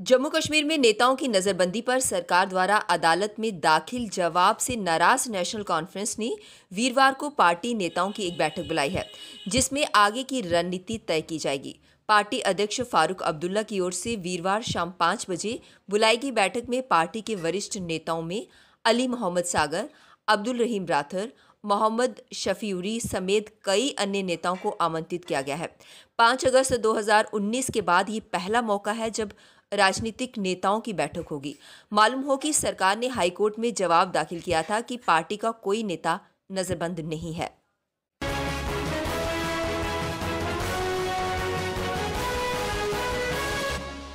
जम्मू कश्मीर में नेताओं की नजरबंदी पर सरकार द्वारा अदालत में दाखिल जवाब से नाराज़ नेशनल कॉन्फ्रेंस ने वीरवार को पार्टी नेताओं की एक बैठक बुलाई है, जिसमें आगे की रणनीति तय की जाएगी। पार्टी अध्यक्ष फारूक अब्दुल्ला की ओर से वीरवार शाम पाँच बजे बुलाई गई बैठक में पार्टी के वरिष्ठ नेताओं में अली मोहम्मद सागर, अब्दुल रहीम राथर मोहम्मद शफीउरी समेत कई अन्य नेताओं को आमंत्रित किया गया है। पाँच अगस्त 2019 के बाद ये पहला मौका है जब राजनीतिक नेताओं की बैठक होगी। मालूम हो कि सरकार ने हाईकोर्ट में जवाब दाखिल किया था कि पार्टी का कोई नेता नजरबंद नहीं है।